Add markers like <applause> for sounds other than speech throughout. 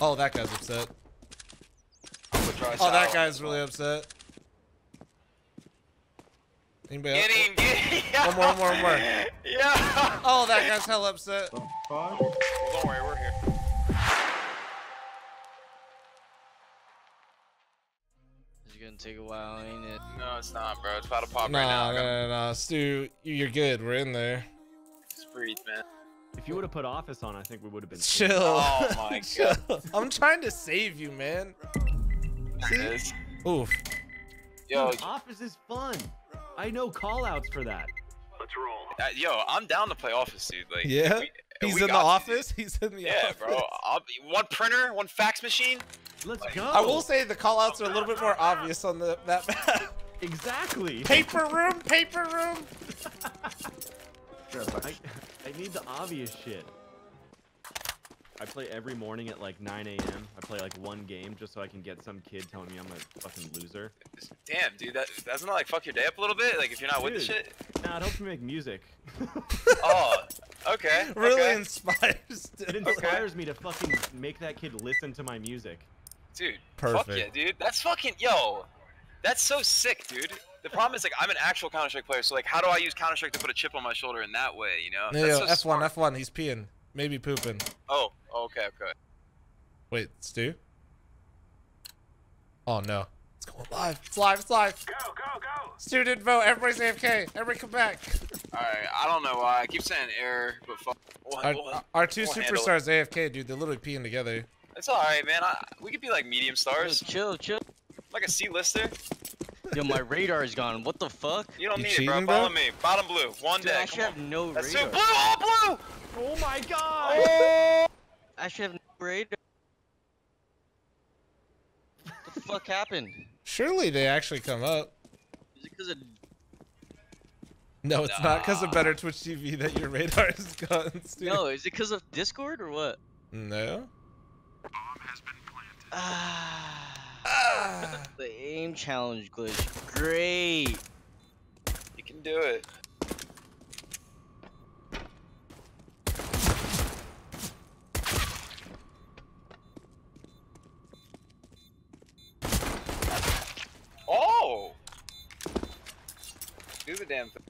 Oh, that guy's upset. Put dry Oh, that guy's really upset. Anybody Get else? him, get him. <laughs> One more, one more, one more. <laughs> Yeah. Oh, that guy's hell upset. Five. Well, don't worry, we're here. It's gonna take a while, ain't it? No, it's not, bro. It's about to pop Nah, right now. nah, I gotta nah, nah. Stew, you- you're good. We're in there. just breathe, man. If you would have put Office on, I think we would have been. Chill. Oh my <laughs> Chill. I'm trying to save you, man. There it is. Oof. Yo, Dude, Office is fun. I know callouts for that. Let's roll. Uh, yo, I'm down to play Office, dude. Like, Yeah? we- He's in the got to, office. He's in the dude. Yeah, office. bro. I'll one printer, one fax machine. Let's go. I will say the callouts are a little bit more <laughs> obvious on the that map. exactly. paper room, paper room. <laughs> I, I need the obvious shit. I play every morning at like 9 a.m. I play like one game just so I can get some kid telling me I'm a fucking loser. Damn, dude. That doesn't that like fuck your day up a little bit? Like if you're not with the shit. Nah, it helps me make music. <laughs> Oh, okay. <laughs> Really okay. inspires. It dude. inspires me to fucking make that kid listen to my music. Dude, Perfect. fuck yeah, dude. That's fucking yo. That's so sick, dude. The problem is like I'm an actual Counter Strike player, so like how do I use Counter Strike to put a chip on my shoulder in that way, you know? Yeah, That's yo, F1, smart. F1. He's peeing. Maybe pooping. Oh, okay, okay. Wait, Stew? Oh no. It's going live. It's live. It's live. Go, go, go. Stew didn't vote. Everybody's AFK. Everybody come back. Alright, I don't know why. I keep saying error, but fuck. We'll, Our, we'll- our 2 we'll superstars AFK, dude. They're literally peeing together. It's alright, man. I, we could be like medium Yo, stars. chill, chill. Like a C-lister. Yo, my radar is gone. What the fuck? You don't You need it, bro. cheating, bro? Follow me. Bottom blue. One Dude, I day. actually Come have on. no That's two. radar. Blue! All blue! Oh my god! Oh! I actually have no radar. What the fuck happened? Surely they actually come up. Is it because of No, it's not because of better Twitch TV that your radar is gone, <laughs> Stew. no? Is it because of Discord or what? No. Ah, Ah. The aim challenge glitch. Great. You can do it. Oh! Do the damn thing.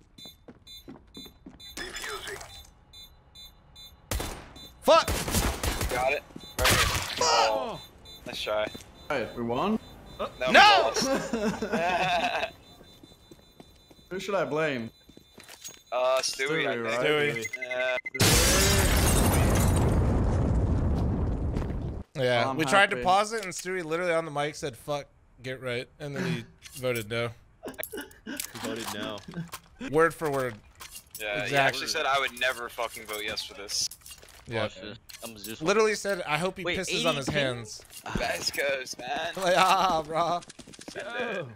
Fuck! Got it. Right here. Oh, let's try. Alright, we won. No! we No! <laughs> Who should I blame? uh, Stewie, Stewie, right? Stewie. Uh, Yeah, I'm we tried to pause it, and Stewie literally on the mic said, fuck, get right. And then he <laughs> voted no. Who voted no? Word for word. yeah, he Exactly. actually said I would never fucking vote yes for this. Yeah. Watch this. I'm just Literally said, I hope he Wait, pisses on his ping? hands. Best goes, man. I'm <laughs> like, ah, bro. Send Oh. it.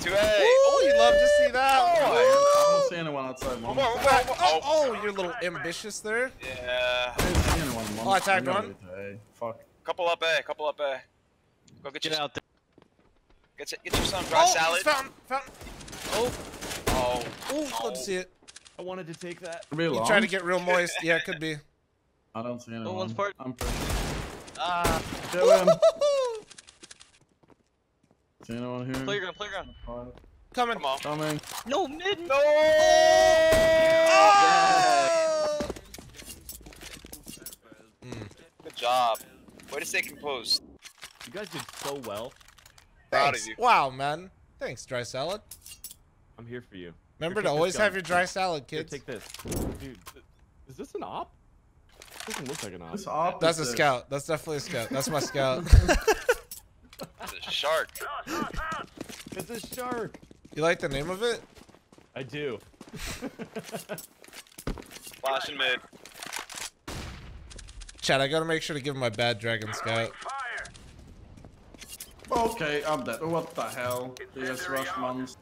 Two A. Oh, you love to see that. Oh, I don't Woo! see anyone outside One mom. more, one more, one more. Oh, Oh, oh, you're a little ambitious there. yeah. I didn't see anyone mom. Oh, I tagged one. gonna do it. Fuck. Couple up A, couple up A. Go get, get your, out there. Get, your- get your some dry oh, salad. Fountain, fountain. Oh, Oh, Oh, love to see it. I wanted to take that. Could be You trying to get real moist. Yeah, it could be. I don't see anyone. one's part- I'm pretty. ah, Kill him. <laughs> See anyone here? playground, playground. Coming. come on. Coming. No mid. No! Oh! Mm. Good job. Way to stay composed. You guys did so well. Proud Thanks. of you. Wow, man. Thanks, dry salad. I'm here for you. Remember Here, to always have your dry salad, Here, kids. take this. Dude, is this an op? Doesn't look like an op. That's a scout. That's definitely a scout. That's my scout. <laughs> It's a shark. It's a shark. you like the name of it? I do. Flashing mid. Chad, I gotta make sure to give him my bad dragon scout. Okay, I'm dead. What the hell? PS Rushmans.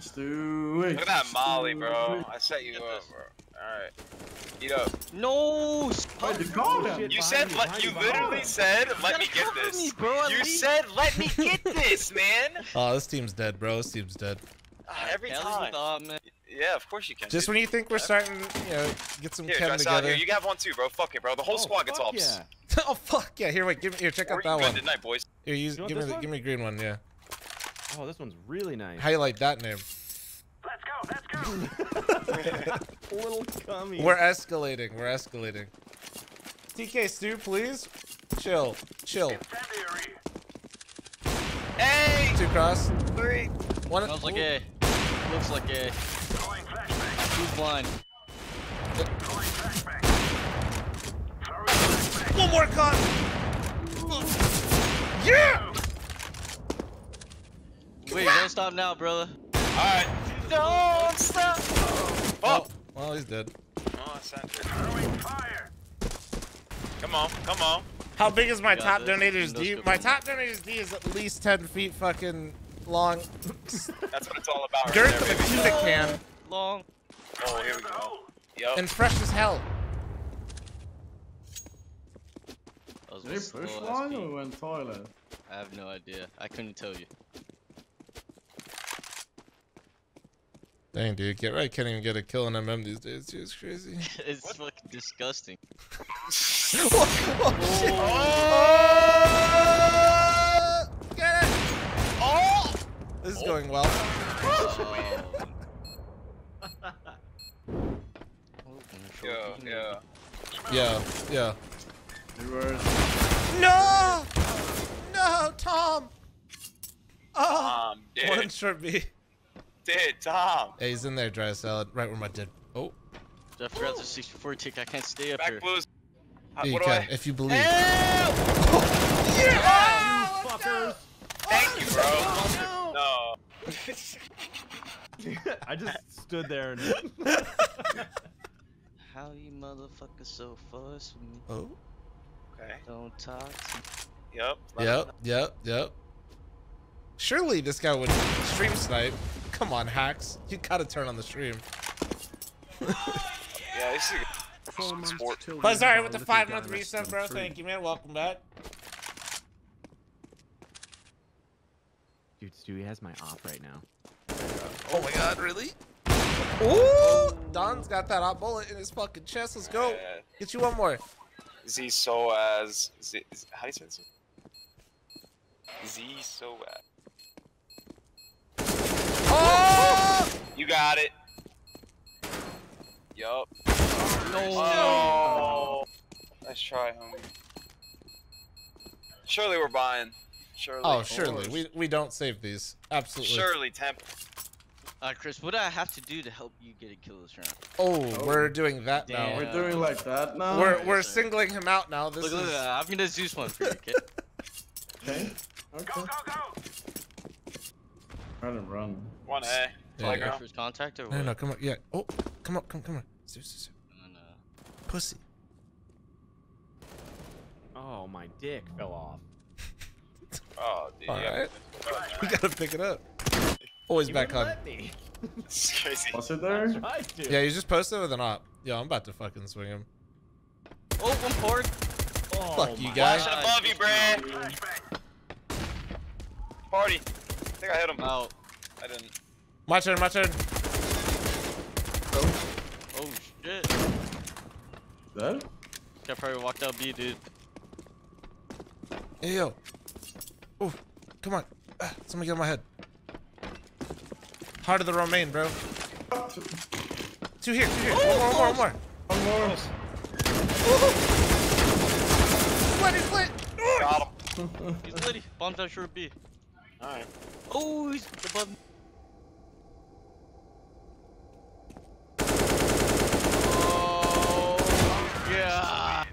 Stewie. Look at that molly, bro. I set you up, bro. Alright. Eat up. No. Wait, you called him. Shit. You Behind said, you, let, you you, literally you. said, let me get this. me, bro, you least. said, let me <laughs> get this, man. Oh, this team's dead, bro. This team's dead. Ah, every Kelly's time. with the op, man. Yeah, of course you can. Just dude. when you think we're starting, you know, get some Here, chem try out together. here. You have one too, bro. Fuck it, bro. The whole Oh, squad gets fuck ops. Yeah. <laughs> oh fuck yeah! Here, wait, give me here. Check We're out that good one. tonight, boys. Here, use, You give me the, one? give me the green one. Yeah. Oh, this one's really nice. Highlight that name. <laughs> Little cummy. We're escalating. We're escalating. TK Stew, please. Chill. Chill. Hey! Two cross. Three. One. Smells like. A. Looks like A. Who's blind? One more cut. Yeah. Wait, don't stop now, brother. Alright. Don't stop. Oh. Oh. Well, he's dead. Oh, I. Come on, come on. How big is my got top this. donator's D? My top donator's D is at least 10 feet fucking long. <laughs> That's what it's all about. Right Girth there, of a baby. tuna can Long. Oh, here we go. Yup. and fresh as hell. Was Did a he slow push ass line or went toilet? I have no idea. I couldn't tell you. Dang, dude, get right. Can't even get a kill on MM these days. Dude, it's crazy. <laughs> it's fucking disgusting. <laughs> Oh! Get it! Oh! This is going well. Oh. <laughs> Yeah, yeah. Yeah, yeah. No! No, Tom! Oh! Tom, dude. One short B. Dude, Tom. Hey, he's in there, dry salad. Right where my dead. Oh, I forgot the 64 tick. I can't stay up Back here. blues. Uh, yeah, you can I? if you believe. Help! <laughs> Yeah! Fuckers. Thank you, bro. No. <laughs> I just stood there and. <laughs> How you motherfuckers so fuss with me? Oh. Okay. Don't talk to me. Yep. Yep, yep, yep. Surely this guy would stream snipe. Come on, hacks. You gotta turn on the stream. <laughs> Yeah, this is a sport. But sorry with the five month reset, bro. Thank you, man. Welcome back. Dude, Stewie has my op right now. Oh my god, really? Ooh! Don's got that hot bullet in his fucking chest. Let's go. Yeah. Get you one more. Z so as Z, Z- how do you say this? Z so as. Oh! You got it. Yup. No. Oh. Nice try, homie. Surely we're buying. Surely. Oh, surely. We, we don't save these. Absolutely. Surely temp. Uh, Chris, what do I have to do to help you get a kill this round? Oh, we're doing that now. We're doing like that now. We're, we're singling him out now. This Look, look, is... uh, I'm gonna Zeus one for you, kid. <laughs> okay? okay. Okay. Try to run. One A. Yeah, Flag yeah. round. First contact or what? No, no, no, come on. Yeah. Oh, come up, come, come on. Zeus, Zeus, Zeus. No, no. Pussy. Oh, my dick fell off. <laughs> Oh, dude. All yeah. right. We gotta pick it up. Always You back wouldn't on. let me. <laughs> It's crazy. Was there? Yeah, you just posted with an op. Yo, I'm about to fucking swing him. Oh, one forward. Oh, Fuck you guys. Flashing God. above you, Bray. Party. I think I hit him. Out. I didn't. My turn, my turn. Oh oh shit. That? Guy probably walked out B, dude. Hey, yo. Ooh, come on. Ah, somebody get on my head. Heart of the Romaine, bro. Two here, two here. one more, one more, one more. One more. Split, he's split. Got him. He's litty. Bomb down short B. Alright. Oh, he's above. Oh, yeah.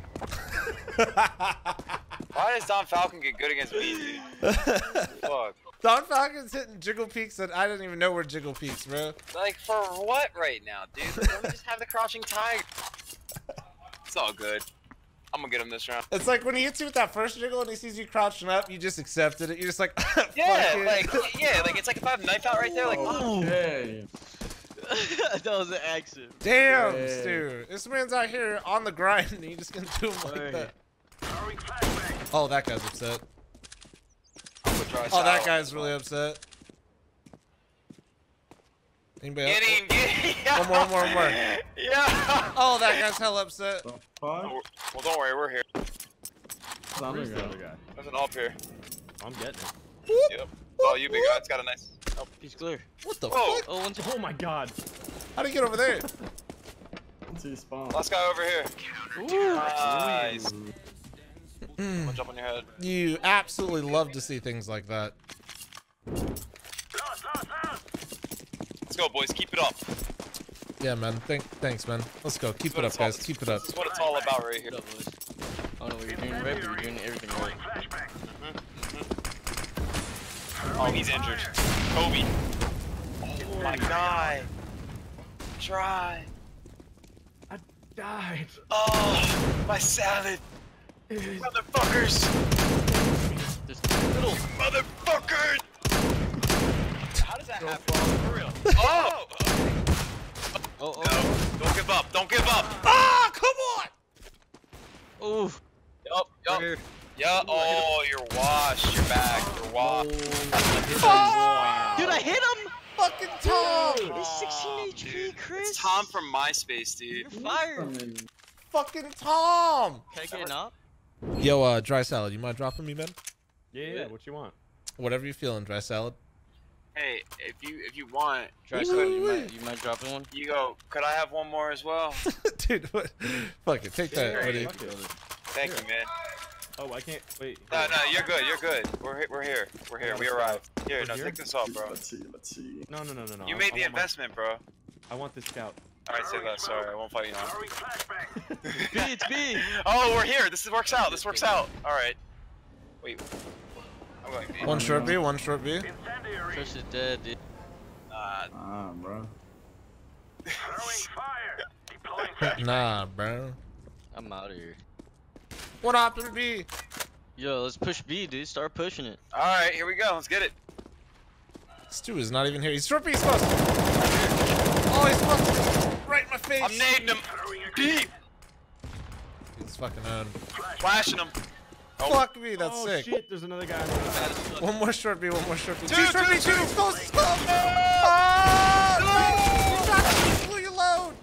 Why does Don Falcon get good against me, dude? Fuck. <laughs> Don Falcon's hitting jiggle peaks and I didn't even know where jiggle peaks, bro. Like, for what right now, dude? Let me just have the crouching tiger. It's all good. I'm gonna get him this round. It's like when he hits you with that first jiggle and he sees you crouching up, you just accepted it. You're just like, <laughs> Yeah, like, yeah, like, it's like if I have a knife out right there, like, oh. Okay. <laughs> that was an accident. Damn, Yeah. Stew. This man's out here on the grind and you just gonna do him like Hey. that. Oh, that guy's upset. I'm Oh, that guy's really upset. Anybody Get else? him, get him. <laughs> One more, one more, one more. Yeah. Oh, that guy's hell upset. The fuck? Oh, well, don't worry, we're here. Son Where's of the other guy? There's an up here. I'm getting it. Whoop, Yep. Oh, you big guy. It's got a nice. Oh, He's clear. What the Whoa. fuck? Oh, one's Oh my god. How'd he get over there? What's he spawn? last guy over here. Nice. Mm, gonna jump on your head. you absolutely love to see things like that. Let's go, boys. Keep it up. Yeah, man. Thank, thanks, man. Let's go. Keep it up, it's all- guys. Keep it up. This is what it's all about right here. Up, boys? I don't know what you're doing right, but you're doing everything right. Oh, he's injured. Kobe. Oh my god. Try. I died. Oh, my salad. Motherfuckers. This little Motherfuckers. How does that happen? For real. Oh. Oh, oh, No, don't give up. Don't give up. Ah, come on! oh. Yup, yup. Here. Yeah. Oh, you're washed. You're back. You're washed. Oh, <laughs> Dude, I hit him! fucking Tom! He's 16 HP, Chris. It's Tom from MySpace, dude. You're fired. Fucking Tom! Can I get an op? Yo, uh, dry salad. You mind dropping me, man? Yeah, yeah, what you want? Whatever you're feeling, dry salad. Hey, if you if you want, dry salad. You wait, might, you might drop in one. you go. Could I have one more as well? <laughs> Dude, what? Fuck it. Take that, buddy. Thank you, man. Oh, I can't. Wait. No, no, you're good. You're good. We're he- we're here. We're here. We arrived. Here, We're no, here? take this off, bro. let's see, let's see. No, no, no, no, no. You I- made I the want my- investment, bro. I want this scout. All right, say less. Sorry, I won't fight you now. <laughs> B, it's B. oh, we're here. This works out. This works out. All right. Wait. I'm going B. One short B, one short B. Chris is dead, dude. Uh, Ah, bro. <laughs> Nah, bro. I'm out of here. What happened B? Yo, let's push B, dude. Start pushing it. all right, here we go. Let's get it. Stew is not even here. He's short B. He's supposed to. Oh, he's supposed to. Right in my face. I'm nading him. B. He's fucking on. Flashing him. Oh. Fuck me. That's oh sick. shit! There's another guy. On the other side. One more short B. One more short B. Two, Two short two, B. Two. two. He's close. Ah, he's close. Oh, no! You shot. You blew your load.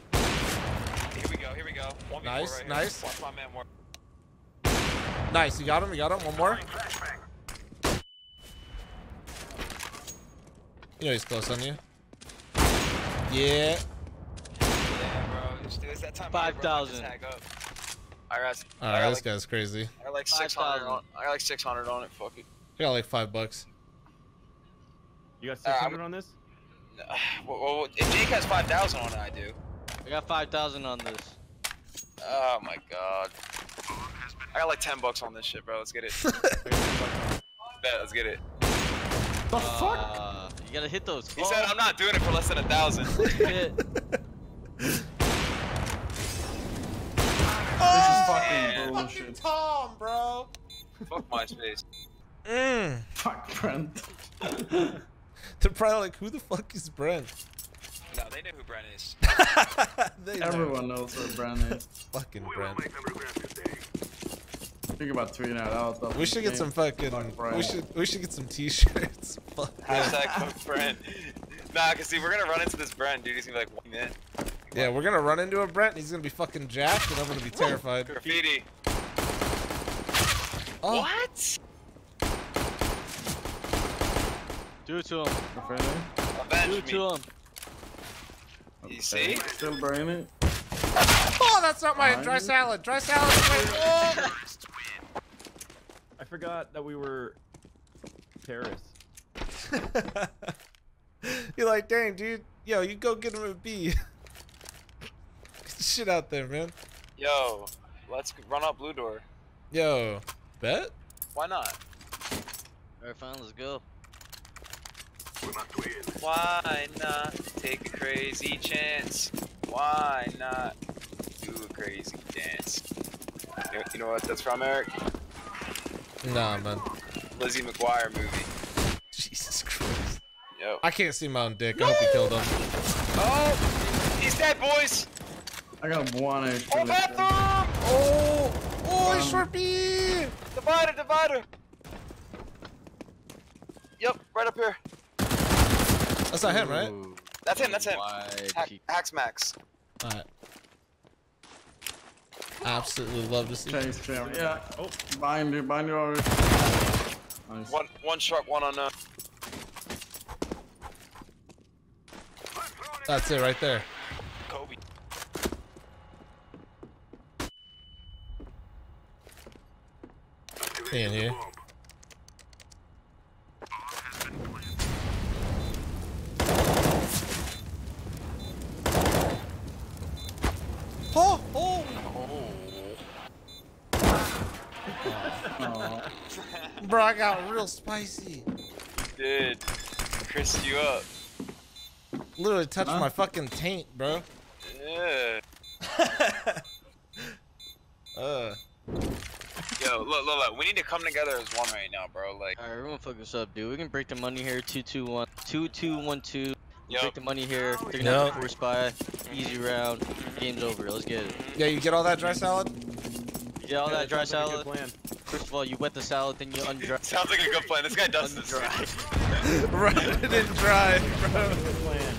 Here we go. Here we go. One v four Nice, right here. nice. Watch my man work. Nice. You got him. You got him. One more. You know he's close on you. Yeah. Yeah, bro. Just, it's that time. of year, bro. 5,000. Just tag up. I got. I Alright, this like, guy's crazy. I got like 600 on. I got like 600 on it. Fuck it. I got like five bucks. You got Uh, 600 on this? <sighs> Well, well, if Jake has 5,000 on it, I do. I got 5,000 on this. Oh my god. I got like 10 bucks on this shit, bro. Let's get it. <laughs> Bet, let's get it. The fuck? Uh, you gotta hit those. He said I'm not doing it for less than a thousand. <laughs> Hit. <laughs> This is Oh, fucking man. bullshit. Tom, bro. Fuck MySpace. Mm. Fuck Brent. They're probably like, who the fuck is Brent? No, they know who Brent is. they know. Everyone knows who Brent is. Fucking Brent. Think about tweeting that out. though. We should get some fucking. Fuck We should. We should get some T-shirts. <laughs> Hashtag fuck Brent. Nah, cause see, we're gonna run into this Brent, dude. He's gonna be like, one minute. Yeah, we're gonna run into a Brent. He's gonna be fucking jacked, and I'm gonna be terrified. Graffiti. Oh, What? Do it to him. Afraid? Do it me. to him. You see? Still burning it. oh, that's not my dry salad. Dry salad. is <laughs> Oh. I forgot that we were terrorists. <laughs> You're like, dang, dude. Yo, you go get him a B. <laughs> Get the shit out there, man. Yo, let's run up blue door. Yo, bet. Why not? Alright, fine, let's go. Why not take a crazy chance? Why not do a crazy dance? You know, you know what that's from, Eric? Nah, man. Lizzie McGuire movie. Jesus Christ. Yo. I can't see my own dick. I hope he killed him. Oh, he's dead, boys. I got one HP. Oh, bathroom! Oh, oh, he's Um, short B. Divider, divider. Yep, right up here. That's not him, right? Ooh. That's him. That's him. Wide Hack, hacks max. Alright. Absolutely love to see. Chase Jim. Yeah. Oh. Behind you, behind you already. Nice. One one short, one on uh. That's it right there. Kobe. He in here. Oh, oh. Aw. Bro, I got real spicy. Did Chris you up? Literally touched Huh? my fucking taint, bro. Yeah. Uh. Yo, look, look, look. We need to come together as one right now, bro. Like, Alright, everyone focus up, dude. We can break the money here. 2 2 1. 2 2 1 2. yo, Break the money here. They're gonna have Yup. the force buy. Easy round. Game's over. Let's get it. Yeah, you get all that dry salad? You get all Yeah, that dry sounds like a salad. good plan. First of all, you wet the salad, then you undry. <laughs> sounds like a good plan. This guy does this. Undry. Run it and dry, bro. Good plan.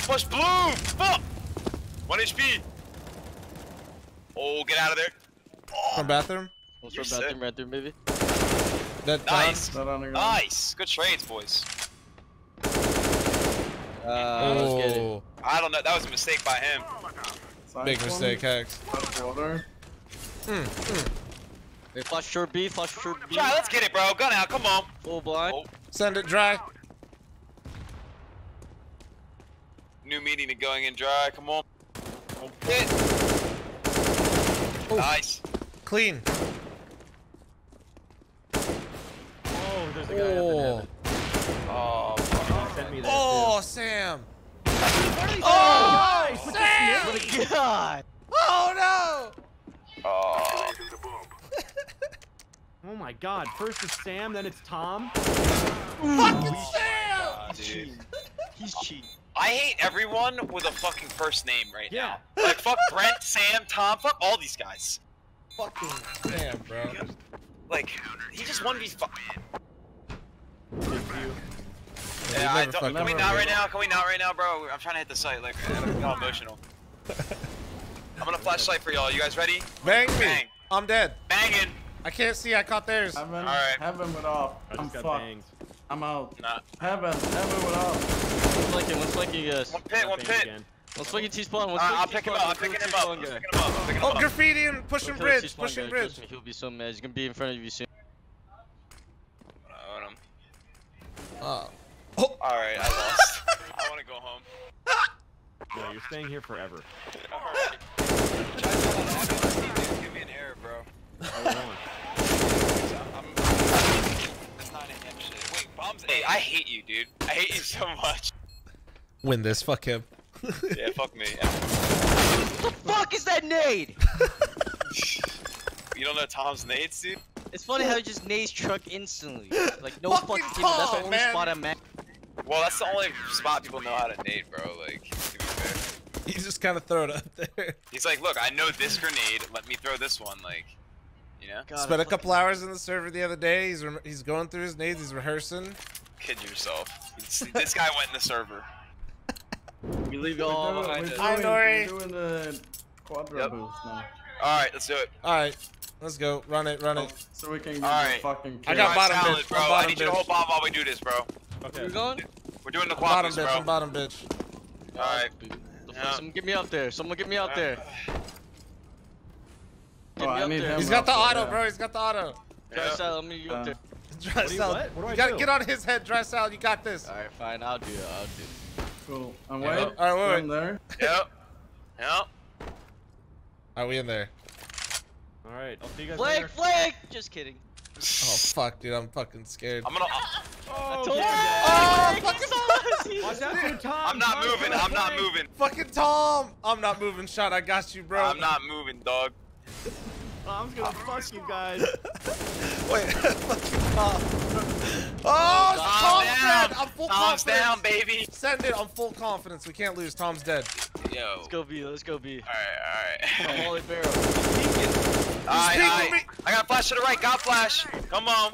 Push blue. Fuck. One HP. Oh, get out of there. From bathroom? Let's You're go sick. bathroom right there, maybe. That Nice. That on the ground. Nice. Good trades, boys. Uh, let's get it. Oh, I don't know. That was a mistake by him. Side big mistake, Hex. Water. Mm, mm. Hey, flash short B, flash short B. Try, let's get it, bro. Gun out. Come on. Full blind. Oh. Send it dry. New meeting to going in dry. Come on. Hit. Oh. Nice. Clean. Oh, there's a guy up in Oh. heaven. Oh, He sent me there Oh, Sam. too. Oh, Nice, Sam. Oh my god! Oh, oh. Oh my god, first it's Sam, then it's Tom. no. Fucking Sam. Ah, He's dude. cheating. He's cheating. I hate everyone with a fucking first name right Yeah. now. Like, fuck Brent, Sam, Tom, fuck all these guys. Fucking Sam, bro. Like, he just won me. Fu- Thank you. yeah, I never don't, can we not right now? Can we not right now, bro? I'm trying to hit the site. Like, I'm all emotional. <laughs> I'm gonna flashlight for y'all. You guys ready? Bang me. Bang. I'm dead. Banging. I can't see. I caught theirs. Heaven. Alright. Heaven went off. I I'm just got fucked. banged. I'm out. Nah. Heaven. Heaven went off. One flanking, one flanking, guys. One pit, one Banged pit. again. One flanking T-spawn, one Uh, I'll pick him up. I'm picking him up. I'm picking him up. I'm picking him Oh, graffiti and pushing Kill bridge. T-spawn Pushing bridge. trust me, He'll be so mad. He's gonna be in front of you soon. Uh, Oh. Alright, I lost. I wanna go home. <laughs> No, you're staying here forever. Hey, I hate you, dude. I hate you so much. Win this. Fuck him. Yeah, fuck me. What <laughs> the fuck is that nade? You don't know Tom's nades, dude? It's funny how he just nades truck instantly. Like, no Fucking fucking kidding. That's the only man. spot I'm at. Well, that's the only spot people know how to nade, bro. Like, to be fair. You just kind of throwing it up there. He's like, look, I know this grenade. Let me throw this one. Like, you know? God, Spent a couple hours in the server the other day. He's re- he's going through his nades. He's rehearsing. Kid yourself. This guy went in the server. <laughs> We leave We're y'all doing, behind we're us. Hi, doing, Nori. we're doing the quadra Yep. boost now. Alright, let's do it. All right, let's go. Run it. Run it. So we can get Alright. the fucking I got Alright, bottom salad, bitch, bro. I'm I bottom need you to hold bomb while we do this, bro. Okay. We're going? We're doing the quad Bottom boost, bitch. bro. I'm bottom bitch. Alright. Yeah. Someone get me up there. Someone get me up uh, there. Get Oh, I need him. He's got the auto, yeah. bro. He's got the auto. Dry Yeah. salad, let me get Uh, up there. Dry do you- what? What do you gotta do? get on his head. Dry salad. You got this. Alright, fine. I'll do it. I'll do it. Cool. And Yeah. wait. Alright, wait, we're wait. in there. Yep. Yep. Are we in there? All right, I'll see you guys Flank, later. flank! Just kidding. Oh fuck, dude. I'm fucking scared. I'm gonna. <laughs> I Oh, told you. yeah. Oh, Flank, fucking he saw us. He- Watch out for Tom. I'm not Tom's moving. I'm not moving. Fucking Tom. I'm not moving. Shot. I got you, bro. I'm not moving, dog. <laughs> Tom's gonna fuck you guys. <laughs> Wait. <laughs> fucking Tom. Oh, Calm Tom's down. dead. I'm full Tom's confidence. down, baby. Send it. I'm full confidence. We can't lose. Tom's dead. Yo. Let's go B. Let's go B. Alright, alright. Holy barrel. He's peeking. all right, all <laughs> right. me. I got flash to the right. Got flash. Come on.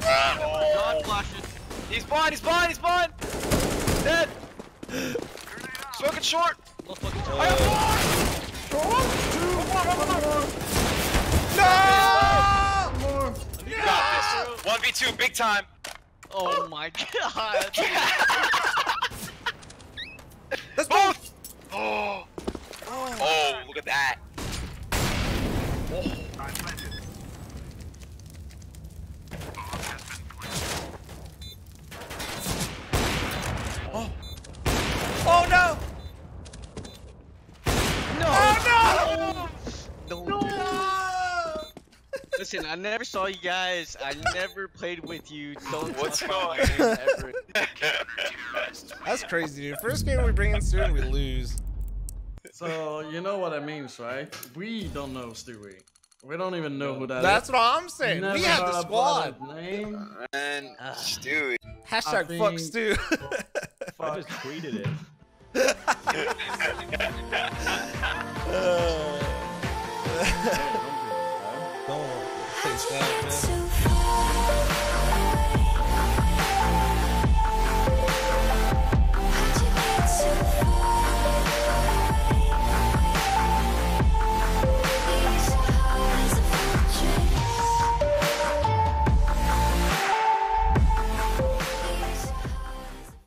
God Oh, flashes. he's blind. He's blind. He's blind. Dead. Smoking short. Motherfucking toe. More. No! You got this. One v two, big time. Oh my god. <laughs> Let's Both. Oh. Oh, look at that. Oh no! No. Oh No. no! No! Listen, I never saw you guys. I never played with you. Don't What's talk going my ever. That's crazy, dude. First game we bring in Stew and we lose. So you know what that means, right? We don't know Stewie. We don't even know who that That's is. what I'm saying. Never we have the squad. Name. And Ah. Stewie. Hashtag I fuck think- Stew. <laughs> I just tweeted it. Uh, <laughs> <laughs> Hey, don't Let's go.